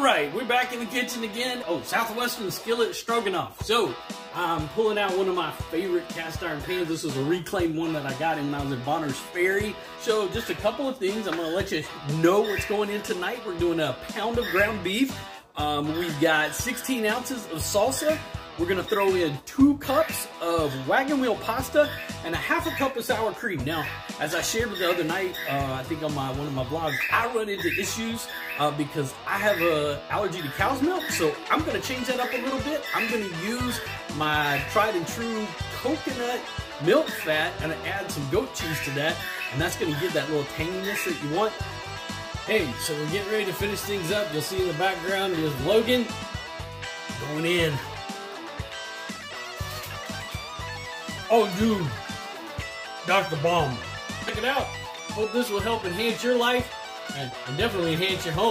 All right, we're back in the kitchen again. Oh, Southwestern Skillet Stroganoff. So, I'm pulling out one of my favorite cast iron pans. This is a reclaimed one that I got in when I was at Bonners Ferry. So, just a couple of things. I'm gonna let you know what's going in tonight. We're doing a pound of ground beef. Um, we've got 16 ounces of salsa. We're gonna throw in two cups of wagon wheel pasta and a half a cup of sour cream. Now, as I shared the other night, uh, I think on my one of my blogs, I run into issues uh, because I have an allergy to cow's milk, so I'm gonna change that up a little bit. I'm gonna use my tried and true coconut milk fat and add some goat cheese to that, and that's gonna give that little tanginess that you want. Hey, so we're getting ready to finish things up. You'll see in the background is Logan going in. Oh, dude. Dr. Bomb. Check it out. Hope this will help enhance your life and, and definitely enhance your home.